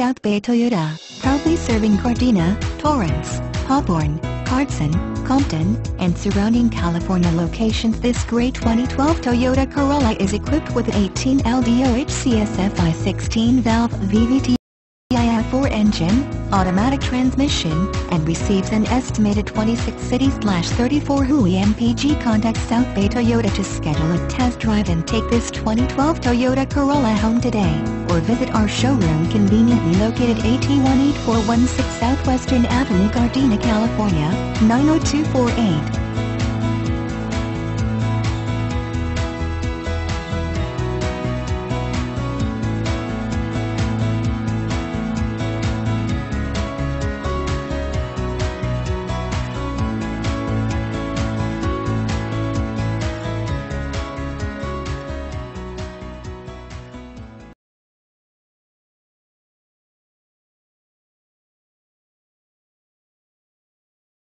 South Bay Toyota, proudly serving Gardena, Torrance, Hawthorne, Carson, Compton, and surrounding California locations. This great 2012 Toyota Corolla is equipped with 18 L DOHC SFI 16-valve VVT IF4 engine, automatic transmission, and receives an estimated 26 city slash 34 Hui MPG. Contact South Bay Toyota to schedule a test drive and take this 2012 Toyota Corolla home today, or visit our showroom conveniently located at 18416 Southwestern Avenue Gardena, California, 90248.